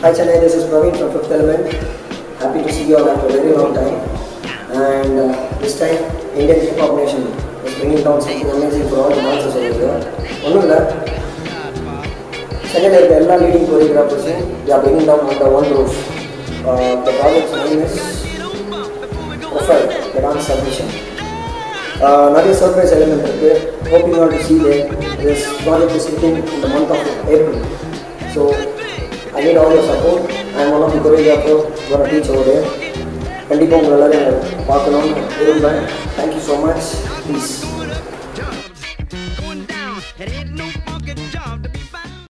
Hi Chennai, this is Praveen from Fifth Element. Happy to see you all after a very long time. And uh, this time, Indian Hip Hop Nation is bringing down something amazing for all the dancers over here. ஒன்றும் இல்லை சென்னையில் இருக்க எல்லா leading கோரியோகிராஃபர்ஸையும் we are bringing down under one roof the project name is profile the dance submission நிறைய surprise element இருக்குது hoping all to see they this project is hitting in the month of April so I need all your support. I am one of the choreographers who are teach over there. கண்டிப்பாக உங்கள் எல்லாரையும் பார்க்கணும்னு விரும்புகிறேன் thank you so much please